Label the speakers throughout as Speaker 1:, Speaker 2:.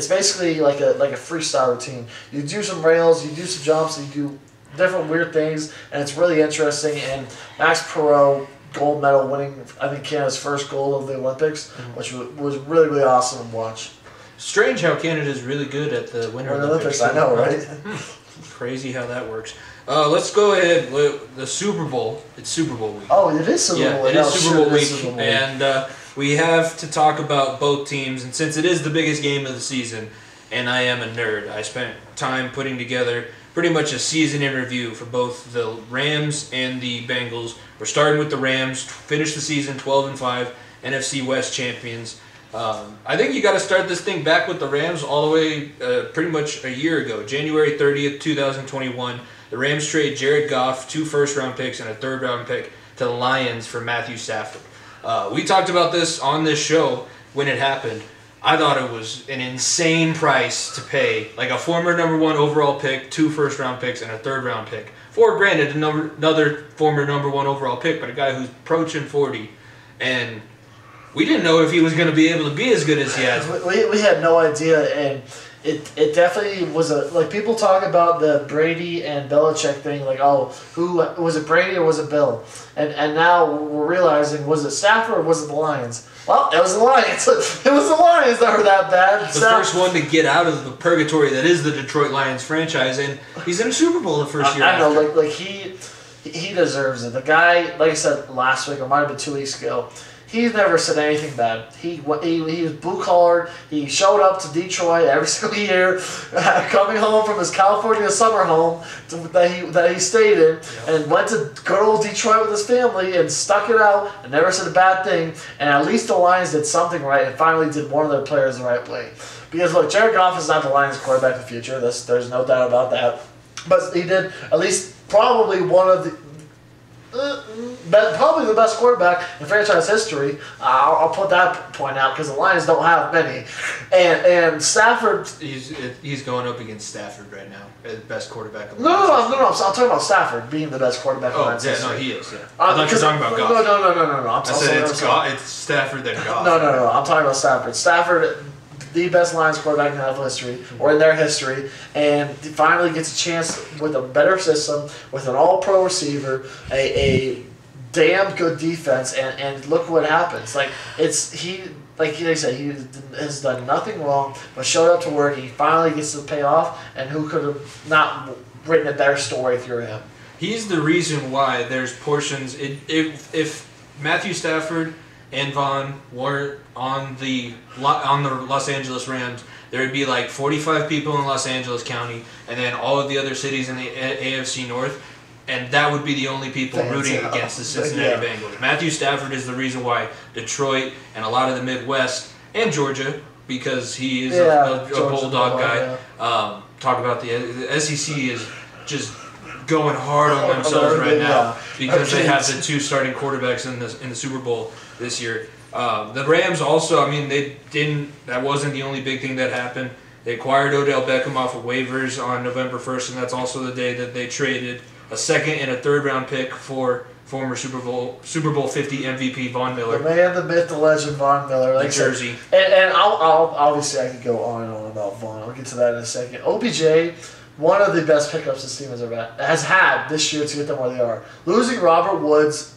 Speaker 1: it's basically like a like a freestyle routine. You do some rails, you do some jumps, you do different weird things, and it's really interesting. And Max Parrot, gold medal winning, I think Canada's first gold of the Olympics, which was, was really really awesome to watch.
Speaker 2: Strange how Canada's really good at the Winter
Speaker 1: Winter
Speaker 2: Olympics.
Speaker 1: Olympics, I know, right?
Speaker 2: Crazy how that works. Uh, let's go ahead. The Super Bowl. It's Super Bowl week.
Speaker 1: Oh, it is Super
Speaker 2: yeah,
Speaker 1: Bowl.
Speaker 2: it
Speaker 1: No,
Speaker 2: is Super
Speaker 1: sure,
Speaker 2: Bowl
Speaker 1: it
Speaker 2: week,
Speaker 1: Super Bowl.
Speaker 2: and uh, we have to talk about both teams. And since it is the biggest game of the season, and I am a nerd, I spent time putting together pretty much a season in review for both the Rams and the Bengals. We're starting with the Rams. Finished the season 12 and five, NFC West champions. Um, I think you got to start this thing back with the Rams all the way uh, pretty much a year ago, January 30th, 2021. The Rams trade Jared Goff, two first round picks, and a third round pick to the Lions for Matthew Stafford. Uh, we talked about this on this show when it happened. I thought it was an insane price to pay, like a former number one overall pick, two first round picks, and a third round pick. For granted, another former number one overall pick, but a guy who's approaching 40. And we didn't know if he was going to be able to be as good as he has.
Speaker 1: We, we had no idea, and it it definitely was a like people talk about the Brady and Belichick thing, like oh, who was it Brady or was it Bill? And and now we're realizing was it Stafford or was it the Lions? Well, it was the Lions. It was the Lions that were that bad.
Speaker 2: The first one to get out of the purgatory that is the Detroit Lions franchise, and he's in a Super Bowl the first year.
Speaker 1: I, I know,
Speaker 2: after.
Speaker 1: like like he he deserves it. The guy, like I said last week, or might have been two weeks ago. He's never said anything bad. He he, he was blue collar. He showed up to Detroit every single year, coming home from his California summer home to, that he that he stayed in, and went to good old Detroit with his family and stuck it out and never said a bad thing. And at least the Lions did something right and finally did one of their players the right way. Because look, Jared Goff is not the Lions quarterback of the future. This, there's no doubt about that. But he did at least probably one of the. Uh, be- probably the best quarterback in franchise history. Uh, I'll, I'll put that point out because the Lions don't have many, and and Stafford.
Speaker 2: He's he's going up against Stafford right now, as best quarterback. Of
Speaker 1: No, no, no, no, no. I'm talking about Stafford being the best quarterback
Speaker 2: Oh yeah, no, he is. Yeah.
Speaker 1: Uh,
Speaker 2: I thought you were talking about
Speaker 1: no,
Speaker 2: Goff.
Speaker 1: No, no, no, no, no. I'm
Speaker 2: I said it's Goff. It's Stafford then Goff.
Speaker 1: No, no, no, no. I'm talking about Stafford. Stafford, the best Lions quarterback in NFL history, or in their history, and finally gets a chance with a better system, with an all-pro receiver, a, a damn good defense, and, and look what happens. Like it's he. Like they said, he has done nothing wrong, but showed up to work. He finally gets to payoff, and who could have not written a better story through him?
Speaker 2: He's the reason why there's portions. It, if if Matthew Stafford and Von weren't on the on the Los Angeles Rams, there would be like 45 people in Los Angeles County, and then all of the other cities in the AFC North, and that would be the only people
Speaker 1: Fans,
Speaker 2: rooting
Speaker 1: yeah.
Speaker 2: against the Cincinnati
Speaker 1: Yeah.
Speaker 2: Bengals. Matthew Stafford is the reason why Detroit and a lot of the Midwest and Georgia, because he is
Speaker 1: Yeah,
Speaker 2: a, a, a bulldog guy. Um, talk about the, the SEC is just going hard on themselves right now because they have the two starting quarterbacks in the in the Super Bowl this year. Um, the Rams also, I mean, they didn't. That wasn't the only big thing that happened. They acquired Odell Beckham off of waivers on November first, and that's also the day that they traded a second and a third round pick for former Super Bowl Super Bowl fifty MVP Von Miller.
Speaker 1: The man, the myth, the legend, Von Miller. Like
Speaker 2: New
Speaker 1: said,
Speaker 2: Jersey.
Speaker 1: And, and I'll, I'll obviously I could go on and on about Von. I'll get to that in a second. OBJ, one of the best pickups this team has ever had, has had this year to get them where they are. Losing Robert Woods,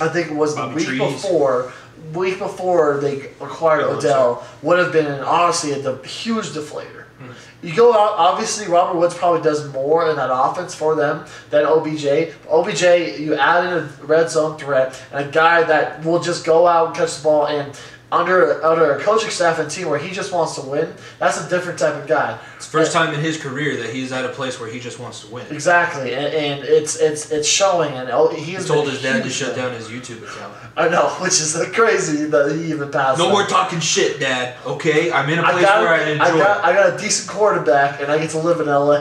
Speaker 1: I think it was the week
Speaker 2: Trees.
Speaker 1: before. Week before they acquired. Odell would have been honestly a huge deflator.
Speaker 2: Hmm.
Speaker 1: You go out. Obviously, Robert Woods probably does more in that offense for them than OBJ. OBJ, you add in a red zone threat and a guy that will just go out and catch the ball. And under under a coaching staff and team where he just wants to win, that's a different type of guy.
Speaker 2: It's the first time in his career that he's at a place where he just wants to win.
Speaker 1: Exactly, and, and it's it's it's showing. And he
Speaker 2: told his dad to shut down his YouTube account.
Speaker 1: I know, which is crazy that he even passed.
Speaker 2: No more talking shit, Dad. Okay, I'm in a place
Speaker 1: got,
Speaker 2: where I enjoy.
Speaker 1: I got I got a decent quarterback and I get to live in LA.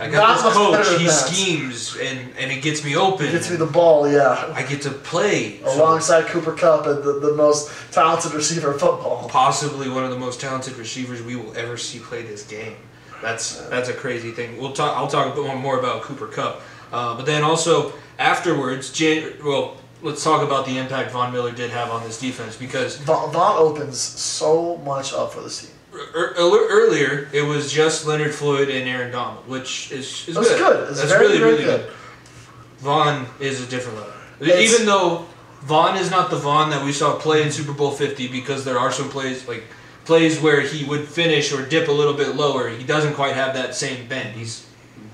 Speaker 2: I got
Speaker 1: much
Speaker 2: this coach. He
Speaker 1: that.
Speaker 2: schemes and and it gets me open.
Speaker 1: He gets me the ball, yeah.
Speaker 2: I get to play. So
Speaker 1: Alongside Cooper Kupp and the, the most talented receiver in football.
Speaker 2: possibly one of the most talented receivers we will ever see play this game. That's that's a crazy thing. We'll talk. I'll talk a bit more about Cooper Kupp, uh, but then also afterwards, Jan- well, let's talk about the impact Von Miller did have on this defense because
Speaker 1: Von, Vaughn opens so much up for this team.
Speaker 2: er, er- earlier it was just Leonard Floyd and Aaron Donald, which is, is
Speaker 1: was
Speaker 2: good.
Speaker 1: good. It's
Speaker 2: That's
Speaker 1: very,
Speaker 2: really really
Speaker 1: good.
Speaker 2: good. Von is a different level.
Speaker 1: It's-
Speaker 2: Even though Von is not the Von that we saw play in Super Bowl Fifty, because there are some plays like plays where he would finish or dip a little bit lower. He doesn't quite have that same bend. He's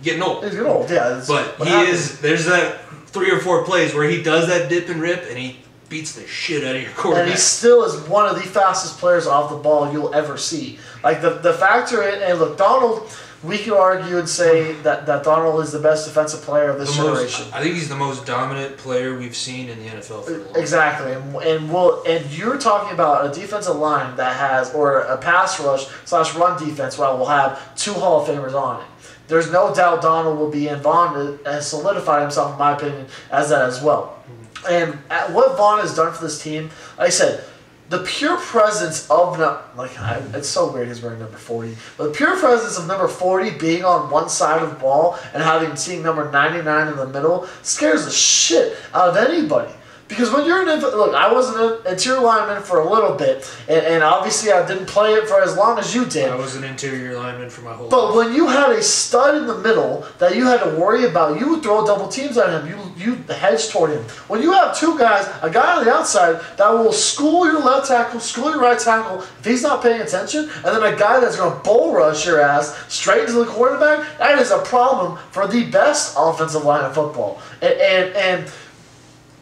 Speaker 2: getting old.
Speaker 1: He's getting old, yeah.
Speaker 2: But he
Speaker 1: happens.
Speaker 2: is. There's that three or four plays where he does that dip and rip, and he beats the shit out of your quarterback.
Speaker 1: And he still is one of the fastest players off the ball you'll ever see. Like the the factor in and look, Donald, we could argue and say that, that Donald is the best defensive player of this
Speaker 2: The
Speaker 1: generation.
Speaker 2: most, I think he's the most dominant player we've seen in the NFL.
Speaker 1: Exactly, and and we'll, and you're talking about a defensive line that has or a pass rush slash run defense where will have two Hall of Famers on it. There's no doubt Donald will be in. Von has solidified himself, in my opinion, as that as well. And at what Von has done for this team, like I said, the pure presence of no, like I, it's so weird he's wearing number forty, but the pure presence of number forty being on one side of the ball and having seeing number ninety nine in the middle scares the shit out of anybody. Because when you're an inf- look, I was an interior lineman for a little bit, and, and obviously I didn't play it for as long as you did.
Speaker 2: I was an interior lineman for my whole
Speaker 1: But
Speaker 2: life.
Speaker 1: when you had a stud in the middle that you had to worry about, you would throw double teams at him. You you hedge toward him. When you have two guys, a guy on the outside that will school your left tackle, school your right tackle if he's not paying attention, and then a guy that's going to bull rush your ass straight into the quarterback, that is a problem for the best offensive line of football. And and, and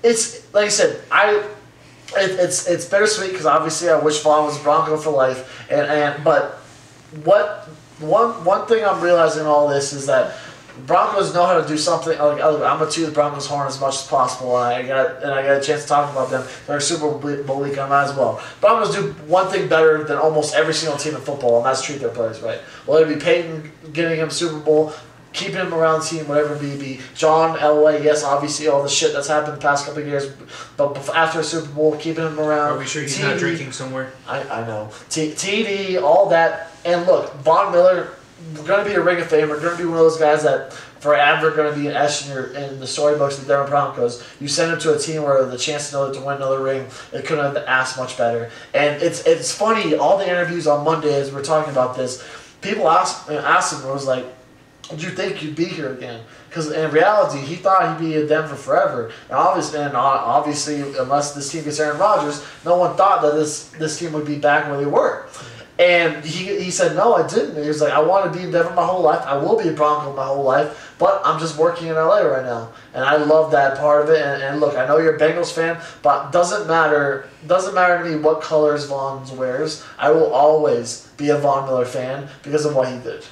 Speaker 1: it's like I said, I it, it's it's bittersweet because obviously I wish Von was Bronco for life, and and but what one one thing I'm realizing in all this is that Broncos know how to do something. Like oh, I'm gonna toot the Broncos horn as much as possible, and I got and I got a chance to talk about them. They're Super Bowl week, I might as well. Broncos do one thing better than almost every single team in football, and that's treat their players right. Whether it be Peyton getting him Super Bowl. Keeping him around the team, whatever it may be. John Elway, yes, obviously all the shit that's happened the past couple of years, but after a Super Bowl, keeping him around.
Speaker 2: Are we sure he's not drinking somewhere?
Speaker 1: I, I know. T- TD, all that. And look, Von Miller, we're going to be a Ring of Famer, going to be one of those guys that forever going to be an S in, your, in the storybooks of the Denver Broncos. You send him to a team where the chance to, know to win another ring, it couldn't have asked much better. And it's it's funny, all the interviews on Monday as we're talking about this, people asked, asked him, was like, did you think you'd be here again? Because in reality, he thought he'd be in Denver forever, and obviously, and uh, obviously, unless this team gets Aaron Rodgers, no one thought that this this team would be back where they were. And he, he said, no, I didn't. He was like, I want to be in Denver my whole life. I will be a Bronco my whole life, but I'm just working in LA right now, and I love that part of it. And, and look, I know you're a Bengals fan, but doesn't matter doesn't matter to me what colors Von wears. I will always be a Von Miller fan because of what he did.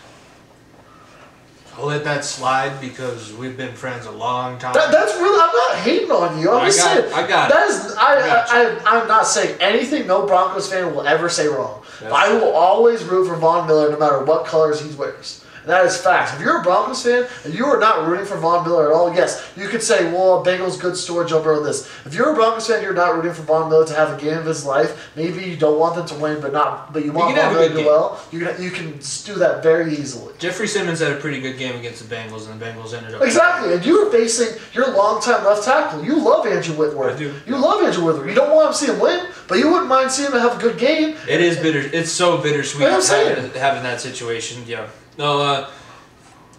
Speaker 2: I'll let that slide because we've been friends a long time.
Speaker 1: That, that's really. I'm not hating on you. I'm
Speaker 2: I
Speaker 1: just
Speaker 2: got-
Speaker 1: saying.
Speaker 2: I got
Speaker 1: That
Speaker 2: it.
Speaker 1: is. I,
Speaker 2: I
Speaker 1: I, I'm not saying anything. No Broncos fan will ever say wrong.
Speaker 2: That's
Speaker 1: I will always root for Von Miller, no matter what colors he wears. That is fact. If you're a Broncos fan and you are not rooting for Von Miller at all, yes, you could say, "Well, Bengals good store, jump over this." If you're a Broncos fan, you're not rooting for Von Miller to have a game of his life. Maybe you don't want them to win, but not, but you want Von Miller to do well. You can, you can do that very easily.
Speaker 2: Jeffrey Simmons had a pretty good game against the Bengals, and the Bengals ended up
Speaker 1: Exactly, and you were facing your longtime left tackle. You love Andrew Whitworth.
Speaker 2: I do.
Speaker 1: You love Andrew Whitworth. You don't want to see him win, but you wouldn't mind seeing him have a good game.
Speaker 2: It is bitter. It's so bittersweet
Speaker 1: That's what I'm
Speaker 2: having, having that situation. Yeah. No. Uh,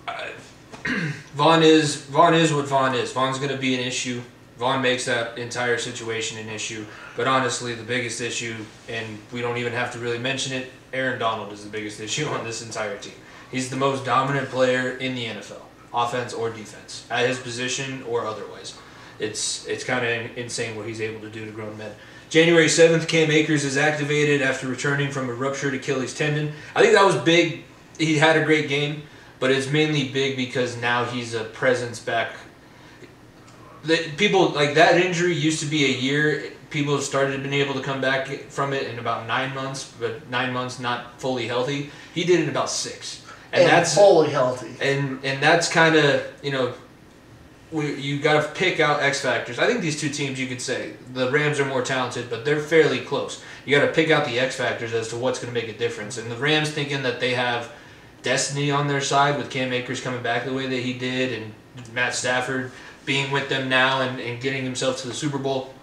Speaker 2: I- Von is Von is what Von is. Von's going to be an issue. Von makes that entire situation an issue. But honestly, the biggest issue, and we don't even have to really mention it, Aaron Donald is the biggest issue on this entire team. He's the most dominant player in the NFL, offense or defense, at his position or otherwise. It's it's kind of insane what he's able to do to grown men. January 7th, Cam Akers is activated after returning from a ruptured Achilles tendon. I think that was big. He had a great game, but it's mainly big because now he's a presence back. The, people like that injury used to be a year. People have started been able to come back from it in about nine months, but nine months not fully healthy. He did it in about six, and,
Speaker 1: And,
Speaker 2: that's
Speaker 1: fully healthy.
Speaker 2: and and that's kind of you know we, you got to pick out X factors. I think these two teams you could say the Rams are more talented, but they're fairly close. You got to pick out the X factors as to what's going to make a difference. And the Rams thinking that they have destiny on their side with Cam Akers coming back the way that he did, and Matt Stafford being with them now and, and getting himself to the Super Bowl.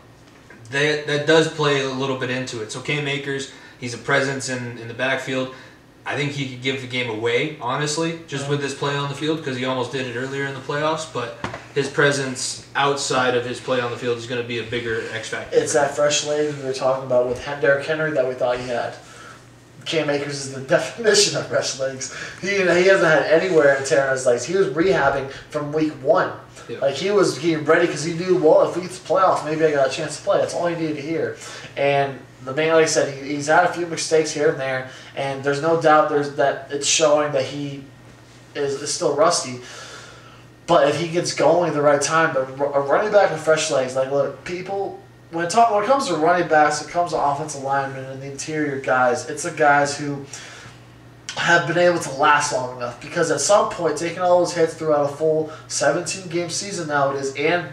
Speaker 2: That that does play a little bit into it. So Cam Akers, he's a presence in, in the backfield. I think he could give the game away, honestly, just with his play on the field, because he almost did it earlier in the playoffs. But his presence outside of his play on the field is going to be a bigger X factor.
Speaker 1: It's that fresh leg we were talking about with Derrick Henry that we thought he had. Cam Akers is the definition of fresh legs. He, he hasn't had anywhere in tearing his legs. He was rehabbing from week one.
Speaker 2: Yeah.
Speaker 1: Like he was getting ready because he knew, well, if we get to playoffs, maybe I got a chance to play. That's all he needed to hear. And the man, like I said, he, he's had a few mistakes here and there, and there's no doubt there's that it's showing that he is, is still rusty. But if he gets going at the right time, but a running back with fresh legs, like look, people when it, talk, when it comes to running backs, it comes to offensive linemen and the interior guys. It's the guys who have been able to last long enough because at some point, taking all those hits throughout a full 17 game season now it is, and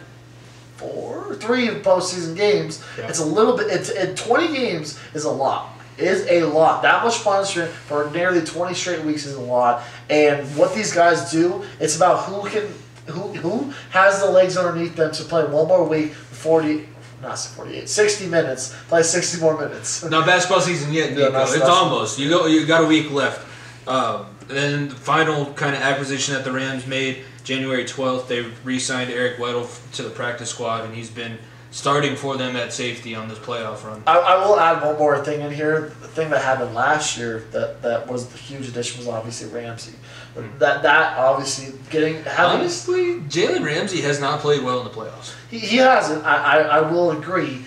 Speaker 1: four, three postseason games,
Speaker 2: Yeah.
Speaker 1: it's a little bit. It's it, 20 games is a lot. Is a lot. That much punishment for nearly 20 straight weeks is a lot. And what these guys do, it's about who can, who who has the legs underneath them to play one more week, 40, not 48, 60 minutes, play 60 more minutes.
Speaker 2: Not basketball season yet, Nico. it's almost. You go. You got a week left. Um, then the final kind of acquisition that the Rams made January twelfth. They re-signed Eric Weddle to the practice squad, and he's been starting for them at safety on this playoff run.
Speaker 1: I, I will add one more thing in here. The thing that happened last year that, that was the huge addition was obviously Ramsey. Mm. That that obviously getting having
Speaker 2: Honestly, Jalen Ramsey has not played well in the playoffs.
Speaker 1: he, he hasn't. I, I, I will agree.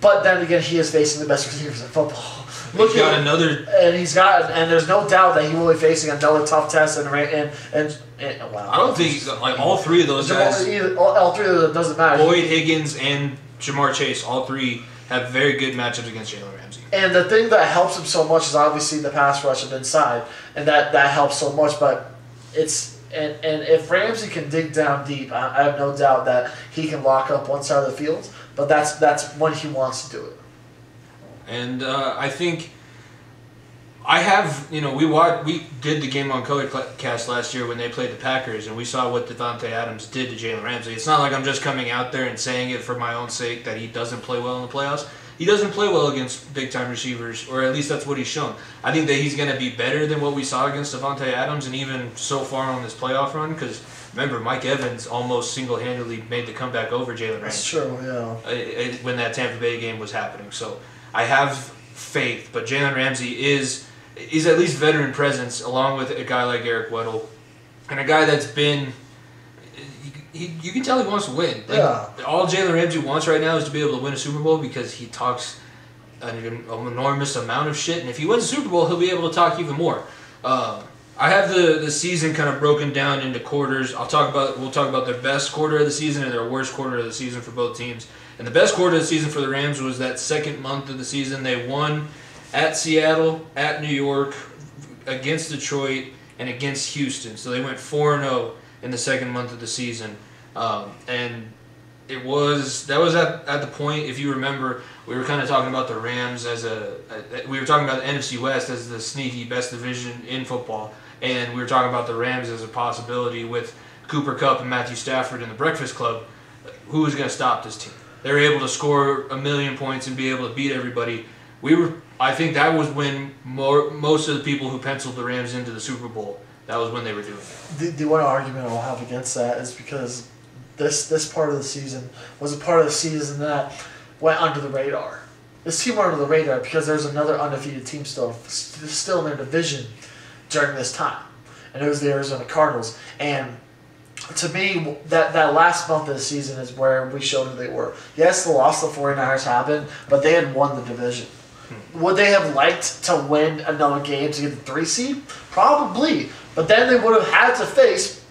Speaker 1: But then again, he is facing the best receivers in football.
Speaker 2: He's got
Speaker 1: at-
Speaker 2: another.
Speaker 1: and he's got and there's no doubt that he will be facing another tough test and and and, and wow.
Speaker 2: I don't think like all three of those guys,
Speaker 1: either, all, all three of them doesn't matter.
Speaker 2: Boyd, Higgins, and Ja'Marr Chase, all three have very good matchups against Jalen Ramsey.
Speaker 1: And the thing that helps him so much is obviously the pass rush and inside, and that that helps so much. But it's and and if Ramsey can dig down deep, I, I have no doubt that he can lock up one side of the field. But that's that's when he wants to do it.
Speaker 2: And uh, I think I have, you know, we watched, we did the game on Cast last year when they played the Packers, and we saw what Davante Adams did to Jalen Ramsey. It's not like I'm just coming out there and saying it for my own sake that he doesn't play well in the playoffs. He doesn't play well against big time receivers, or at least that's what he's shown. I think that he's going to be better than what we saw against Davante Adams, and even so far on this playoff run. Because remember, Mike Evans almost single handedly made the comeback over Jalen Ramsey
Speaker 1: That's true. Yeah.
Speaker 2: uh, when that Tampa Bay game was happening. So I have faith, but Jalen Ramsey is is at least veteran presence along with a guy like Eric Weddle, and a guy that's been. He, you can tell he wants to win. Like,
Speaker 1: Yeah.
Speaker 2: All Jalen Ramsey wants right now is to be able to win a Super Bowl because he talks an, an enormous amount of shit, and if he wins a Super Bowl, he'll be able to talk even more. Uh, I have the, the season kind of broken down into quarters. I'll talk about we'll talk about their best quarter of the season and their worst quarter of the season for both teams. And the best quarter of the season for the Rams was that second month of the season. They won at Seattle, at New York, against Detroit, and against Houston. So they went four and zero in the second month of the season. Um, and it was that was at, at the point if you remember we were kind of talking about the Rams as a, a we were talking about the NFC West as the sneaky best division in football and we were talking about the Rams as a possibility with Cooper Kupp and Matthew Stafford in the Breakfast Club who was going to stop this team they were able to score a million points and be able to beat everybody we were I think that was when more most of the people who penciled the Rams into the Super Bowl that was when they were doing it
Speaker 1: The, the one argument I'll have against that is because this this part of the season was a part of the season that went under the radar. This team went under the radar because there's another undefeated team still still in their division during this time, and it was the Arizona Cardinals. And to me, that, that last month of the season is where we showed who they were. Yes, the loss of the 49ers happened, but they had won the division. Would they have liked to win another game to get the three seed? Probably. But then they would have had to face.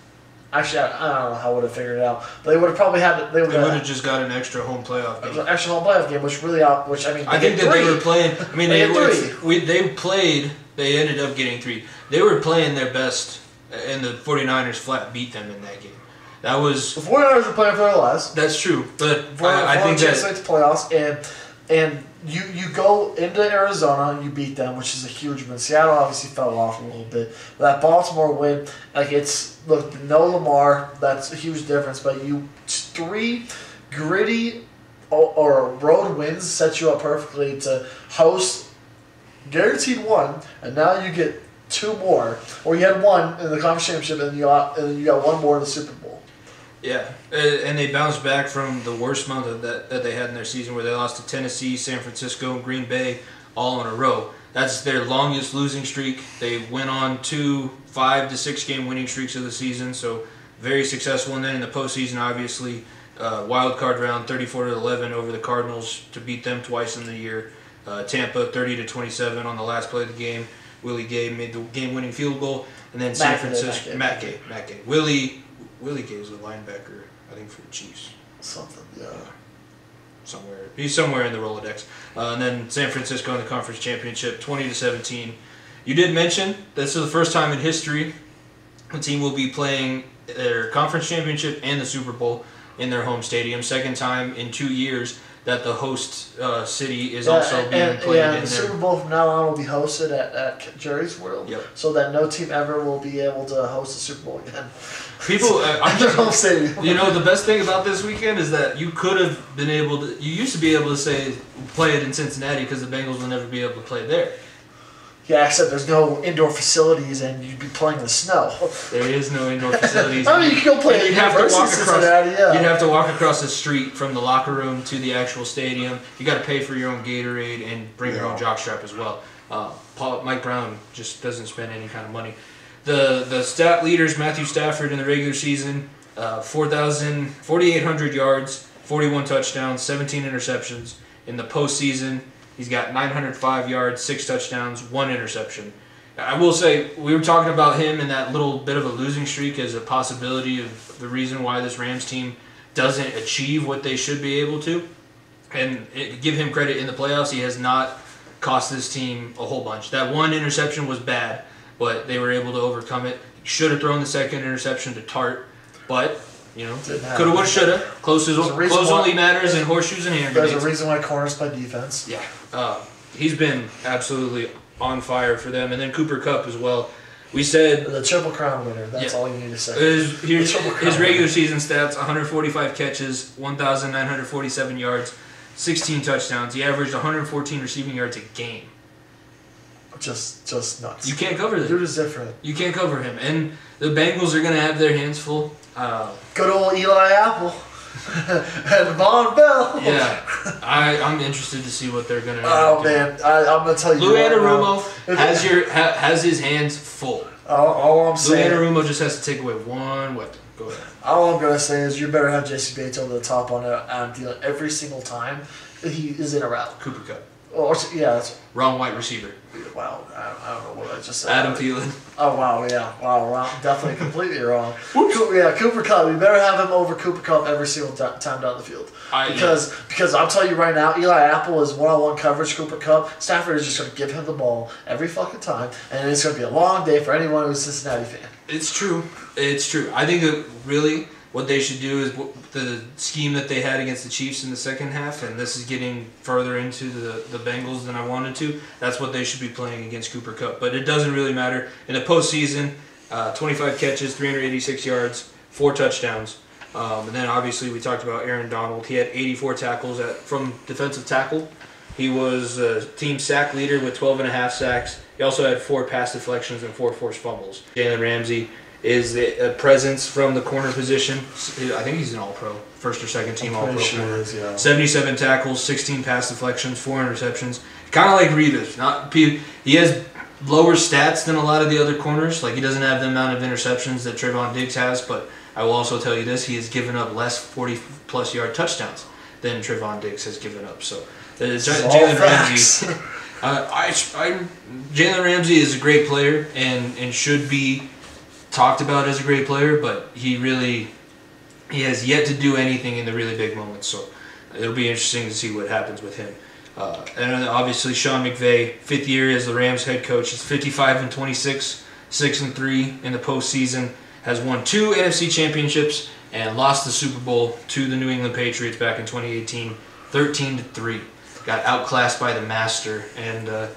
Speaker 1: Actually, I, I don't know how I would have figured it out. But they would have probably had. They would
Speaker 2: they would have just got an extra home playoff game
Speaker 1: an extra home playoff game, which really out. Which I mean,
Speaker 2: I think that they
Speaker 1: three.
Speaker 2: were playing. I mean,
Speaker 1: They
Speaker 2: they, were, we they played. They ended up getting three. They were playing their best, and the 49ers flat beat them in that game. That was
Speaker 1: The 49ers were playing for their last.
Speaker 2: that's true, but I, I think that
Speaker 1: playoffs, and and you you go into Arizona and you beat them, which is a huge win. Seattle obviously fell off a little bit. That Baltimore win, like it's look no Lamar, that's a huge difference. But you three gritty or, or road wins set you up perfectly to host guaranteed one, and now you get two more, or you had one in the conference championship, and you got and you got one more in the Super Bowl.
Speaker 2: Yeah, uh, and they bounced back from the worst month of that, that they had in their season, where they lost to Tennessee, San Francisco, and Green Bay all in a row. That's their longest losing streak. They went on two five to six game winning streaks of the season, so very successful. And then in the postseason, obviously, uh, wild card round, 34 to 11 over the Cardinals to beat them twice in the year. Uh, Tampa 30 to 27 on the last play of the game. Willie Gay made the game-winning field goal, and then San Francisco
Speaker 1: Matt Gay,
Speaker 2: Matt Gay. Willie Willie Gay is a linebacker, I think for the Chiefs
Speaker 1: Something, yeah.
Speaker 2: somewhere. He's somewhere in the Rolodex. Uh, and then San Francisco in the conference championship, 20 to 17. You did mention this is the first time in history the team will be playing their conference championship and the Super Bowl in their home stadium. Second time in two years that the host uh, city is
Speaker 1: Yeah,
Speaker 2: also
Speaker 1: and,
Speaker 2: being played
Speaker 1: yeah,
Speaker 2: in
Speaker 1: the. Super Bowl from now on will be hosted at, at Jerry's World,
Speaker 2: Yep.
Speaker 1: so that no team ever will be able to host a Super Bowl again.
Speaker 2: People, uh, I'm just,
Speaker 1: home stadium.
Speaker 2: You know, the best thing about this weekend is that you could have been able to. You used to be able to say play it in Cincinnati because the Bengals will never be able to play there.
Speaker 1: Yeah, except there's no indoor facilities and you'd be playing in the snow.
Speaker 2: There is no indoor facilities.
Speaker 1: I mean, you can go play
Speaker 2: you'd have to walk across.
Speaker 1: Yeah.
Speaker 2: You'd have to walk across the street from the locker room to the actual stadium. You got to pay for your own Gatorade and bring your own jockstrap as well. Uh, Paul, Mike Brown just doesn't spend any kind of money. The the stat leaders, Matthew Stafford in the regular season, uh, 4,000 4,800 yards, 41 touchdowns, 17 interceptions. In the postseason, he's got 905 yards, six touchdowns, one interception. I will say we were talking about him and that little bit of a losing streak as a possibility of the reason why this Rams team doesn't achieve what they should be able to. And it, give him credit in the playoffs, he has not cost this team a whole bunch. That one interception was bad, but they were able to overcome it. Should have thrown the second interception to Tartt, but you know, coulda, woulda, shoulda. Close, is,
Speaker 1: There's a
Speaker 2: close
Speaker 1: why-
Speaker 2: only matters in horseshoes and hand
Speaker 1: There's a reason why corners play defense.
Speaker 2: Yeah, uh, he's been absolutely on fire for them, and then Cooper Kupp as well. We said
Speaker 1: The triple crown winner. That's
Speaker 2: Yeah.
Speaker 1: all you need to say.
Speaker 2: his, his, regular season stats: 145 catches, 1,947 yards, 16 touchdowns. He averaged 114 receiving yards a game.
Speaker 1: Just, just nuts.
Speaker 2: You can't cover
Speaker 1: The
Speaker 2: that.
Speaker 1: dude is different.
Speaker 2: You can't cover him, and the Bengals are gonna have their hands full. Uh,
Speaker 1: Good old Eli Apple and Vonn Bell.
Speaker 2: yeah, I I'm interested to see what they're gonna. Do.
Speaker 1: Oh
Speaker 2: do.
Speaker 1: man, I, I'm gonna tell you.
Speaker 2: Lou
Speaker 1: right
Speaker 2: Anarumo has your ha, has his hands full.
Speaker 1: All, all I'm
Speaker 2: Lou
Speaker 1: saying,
Speaker 2: Anarumo just has to take away one weapon. Go ahead.
Speaker 1: all I'm gonna say is you better have Jessie Bates over the top on a on deal every single time he is in a route.
Speaker 2: Cooper Kupp, Oh,
Speaker 1: or yeah, that's,
Speaker 2: wrong white receiver.
Speaker 1: wow. I, I don't know what I just said.
Speaker 2: Adam Thielen.
Speaker 1: Oh wow, yeah, wow, wow, definitely completely wrong. Coo- yeah, Cooper Kupp. You better have him over Cooper Kupp every single ti- time down the field.
Speaker 2: I-
Speaker 1: because because I'll tell you right now, Eli Apple is one on one coverage. Cooper Kupp. Stafford is just going to give him the ball every fucking time, and it's going to be a long day for anyone who's a Cincinnati fan.
Speaker 2: It's true. It's true. I think that really what they should do is the scheme that they had against the Chiefs in the second half, and this is getting further into the, the Bengals than I wanted to. That's what they should be playing against Cooper Kupp. But it doesn't really matter. In the postseason, uh, 25 catches, 386 yards, four touchdowns. Um, and then obviously we talked about Aaron Donald. He had 84 tackles at, from defensive tackle. He was a team sack leader with 12 and a half sacks. He also had four pass deflections and four forced fumbles. Jalen Ramsey is a presence from the corner position. I think he's an all pro, first or second team all pro.
Speaker 1: is, yeah.
Speaker 2: 77 tackles, 16 pass deflections, four interceptions. Kind of like Revis. Not he has lower stats than a lot of the other corners. Like he doesn't have the amount of interceptions that Trevon Diggs has, but I will also tell you this: he has given up less 40 plus yard touchdowns than Trevon Diggs has given up. So uh, Jalen. Ramsey. Uh, I, I, Jalen Ramsey is a great player and, and should be talked about as a great player, but he really he has yet to do anything in the really big moments. So it'll be interesting to see what happens with him. Uh, and obviously Sean McVay, fifth year as the Rams head coach, is 55 and 26, six and three in the postseason. Has won two NFC championships and lost the Super Bowl to the New England Patriots back in 2018, 13 to three. Got outclassed by the master, and uh,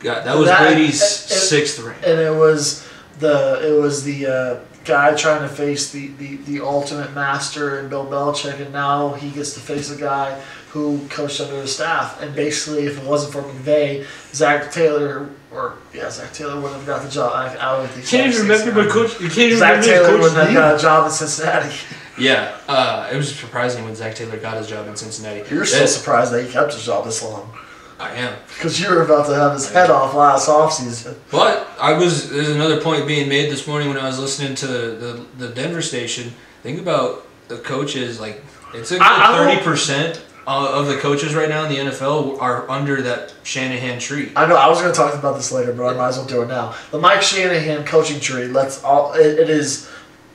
Speaker 2: got that was
Speaker 1: That-
Speaker 2: Brady's
Speaker 1: it- it-
Speaker 2: sixth ring.
Speaker 1: and it was the it was the uh, guy trying to face the, the, the ultimate master in Bill Belichick, and now he gets to face a guy who coached under his staff. And basically, if it wasn't for McVay, Zac Taylor, or yeah, Zac Taylor wouldn't have got the job I, out of the
Speaker 3: Can't even remember my coach. You can't even
Speaker 1: Zach
Speaker 3: remember
Speaker 1: Taylor
Speaker 3: his
Speaker 1: wouldn't have
Speaker 3: coach's
Speaker 1: got
Speaker 3: name.
Speaker 1: a job in Cincinnati.
Speaker 2: Yeah, uh, it was surprising when Zac Taylor got his job in Cincinnati.
Speaker 1: You're so surprised that he kept his job this long.
Speaker 2: I am.
Speaker 1: Because you were about to have his head off last offseason.
Speaker 2: But I was there's another point being made this morning when I was listening to the, the, the Denver station. Think about the coaches like it's a good
Speaker 1: I- I don't-
Speaker 2: thirty percent of the coaches right now in the NFL are under that Shanahan tree.
Speaker 1: I know I was going to talk about this later, but I might as well do it now. The Mike Shanahan coaching tree. Let's all. It, it is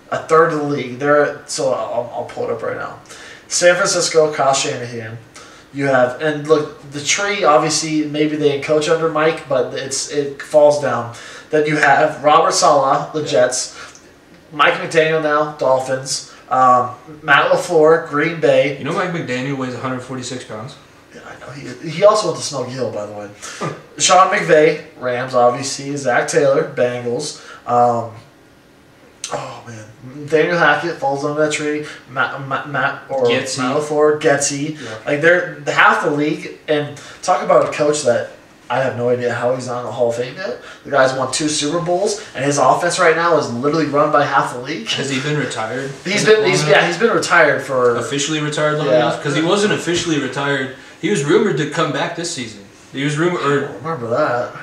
Speaker 1: a third of the league. There. So I'll, I'll pull it up right now. San Francisco, Kyle Shanahan. You have and look the tree. Obviously, maybe they coach under Mike, but it's it falls down. Then you have Robert Saleh, the Jets. Mike McDaniel now, Dolphins. Um, Matt Lafleur, Green Bay.
Speaker 2: You know Mike McDaniel weighs 146 pounds.
Speaker 1: Yeah, I know. He, he also went to Smoky Hill, by the way. Sean McVay, Rams, obviously. Zac Taylor, Bengals. Um, oh, man. Daniel Hackett falls under that tree. Matt, Matt, Matt or
Speaker 2: Getsy.
Speaker 1: Matt LaFleur, Getsy.
Speaker 2: Yeah.
Speaker 1: Like, they're half the league. And talk about a coach that I have no idea how he's on the Hall of Fame yet. The guy's won two Super Bowls, and his offense right now is literally run by half the league.
Speaker 2: Has he been retired?
Speaker 1: He's been, he's, yeah, he's been retired for.
Speaker 2: officially retired long
Speaker 1: Yeah.
Speaker 2: enough because he wasn't officially retired. He was rumored to come back this season. He was rumored. Or,
Speaker 1: remember that.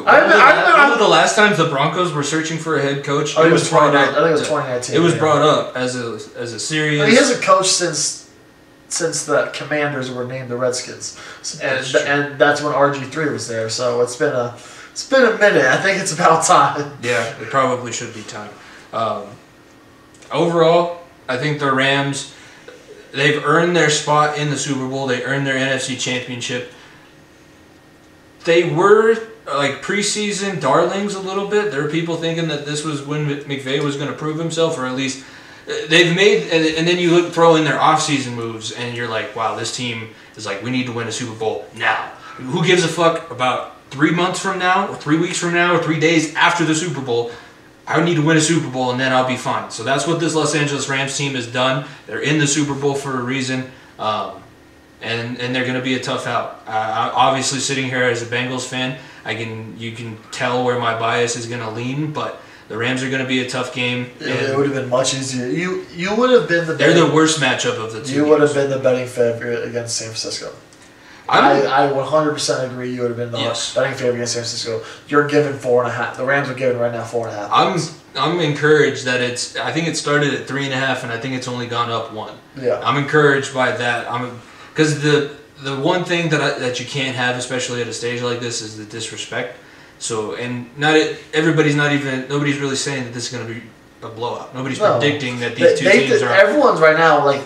Speaker 2: One,
Speaker 1: I-
Speaker 2: the,
Speaker 1: I- I-
Speaker 2: one of the last times the Broncos were searching for a head coach,
Speaker 1: Oh,
Speaker 2: it
Speaker 1: it was
Speaker 2: brought
Speaker 1: 29. I think it was 2019.
Speaker 2: It was
Speaker 1: yeah.
Speaker 2: brought up as a as a serious.
Speaker 1: I mean, he hasn't coached since since the Commanders were named the Redskins, and
Speaker 2: That's
Speaker 1: and that's when RG three was there. So it's been a it's been a minute. I think it's about time.
Speaker 2: Yeah, it probably should be time. Um, overall, I think the Rams, they've earned their spot in the Super Bowl. They earned their NFC Championship. They were like preseason darlings a little bit. There were people thinking that this was when McVay was going to prove himself, or at least uh, they've made. And, then you look throw in their offseason moves, and you're like, wow, this team is like, we need to win a Super Bowl now. Who gives a fuck about three months from now, or three weeks from now, or three days after the Super Bowl? I need to win a Super Bowl and then I'll be fine. So that's what this Los Angeles Rams team has done. They're in the Super Bowl for a reason, um, and and they're going to be a tough out. I, obviously, sitting here as a Bengals fan, I can you can tell where my bias is going to lean, but the Rams are going to be a tough game.
Speaker 1: It, would have been much easier. You you would have been the
Speaker 2: they're the worst matchup of the two.
Speaker 1: you would have been the betting favorite against San Francisco.
Speaker 2: I'm-
Speaker 1: I, I 100% agree. You would have been the
Speaker 2: Yes.
Speaker 1: betting favorite against San Francisco. You're given four and a half. The Rams are given right now four and a half.
Speaker 2: I'm I'm encouraged that it's. I think it started at three and a half, and I think it's only gone up one.
Speaker 1: yeah.
Speaker 2: I'm encouraged by that. I'm because the the one thing that I, that you can't have, especially at a stage like this, is the disrespect. So and not everybody's not even nobody's really saying that this is going to be a blowout. Nobody's
Speaker 1: No.
Speaker 2: predicting that
Speaker 1: They,
Speaker 2: these two
Speaker 1: they,
Speaker 2: teams are.
Speaker 1: everyone's right now like,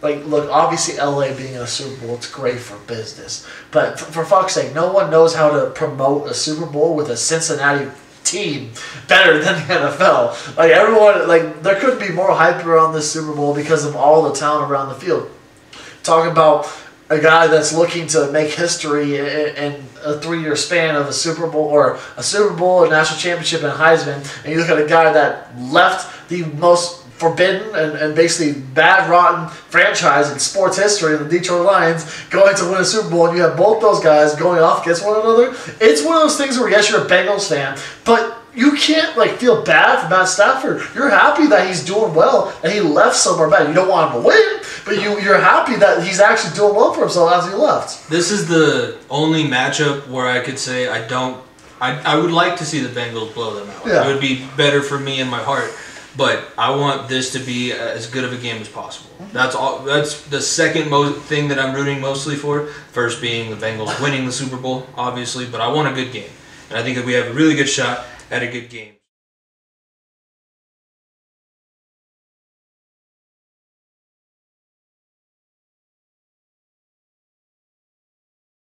Speaker 1: like look. Obviously, LA being in a Super Bowl, it's great for business. But for, for fuck's sake, no one knows how to promote a Super Bowl with a Cincinnati team better than the NFL. Like everyone, like there could be more hype around this Super Bowl because of all the talent around the field. Talk about a guy that's looking to make history in, a three-year span of a Super Bowl or a Super Bowl, a national championship, and Heisman, and you look at a guy that left the most forbidden and, and basically bad, rotten franchise in sports history, the Detroit Lions, going to win a Super Bowl, and you have both those guys going off against one another. It's one of those things where yes, you're a Bengals fan, but you can't like feel bad for Matt Stafford. You're happy that he's doing well and he left somewhere bad. You don't want him to win, but you you're happy that he's actually doing well for himself as he left.
Speaker 2: This is the only matchup where I could say I don't. I, I would like to see the Bengals blow them out.
Speaker 1: Yeah.
Speaker 2: It would be better for me in my heart. But I want this to be as good of a game as possible. Mm-hmm. That's all. That's the second most thing that I'm rooting mostly for. First being the Bengals winning the Super Bowl, obviously. But I want a good game, and I think that we have a really good shot at a good game.